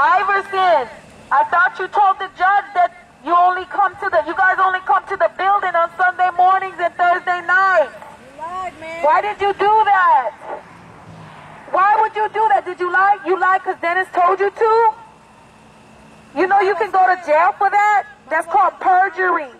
Iverson, I thought you told the judge that you only come to the, you guys only come to the building on Sunday mornings and Thursday nights. You lied, man. Why did you do that? Why would you do that? Did you lie? You lied because Denis told you to? You know you can go to jail for that? That's called perjury.